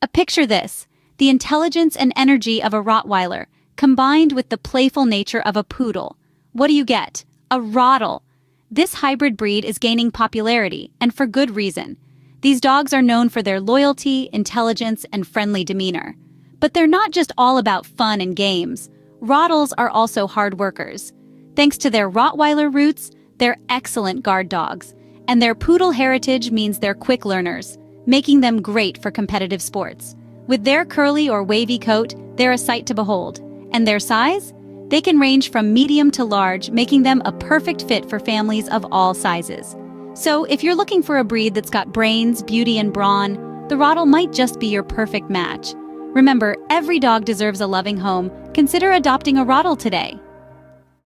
A picture this, the intelligence and energy of a Rottweiler, combined with the playful nature of a poodle. What do you get? A Rottle. This hybrid breed is gaining popularity, and for good reason. These dogs are known for their loyalty, intelligence, and friendly demeanor. But they're not just all about fun and games. Rottles are also hard workers. Thanks to their Rottweiler roots, they're excellent guard dogs, and their poodle heritage means they're quick learners, making them great for competitive sports. With their curly or wavy coat, they're a sight to behold. And their size? They can range from medium to large, making them a perfect fit for families of all sizes. So, if you're looking for a breed that's got brains, beauty, and brawn, the Rottle might just be your perfect match. Remember, every dog deserves a loving home. Consider adopting a Rottle today.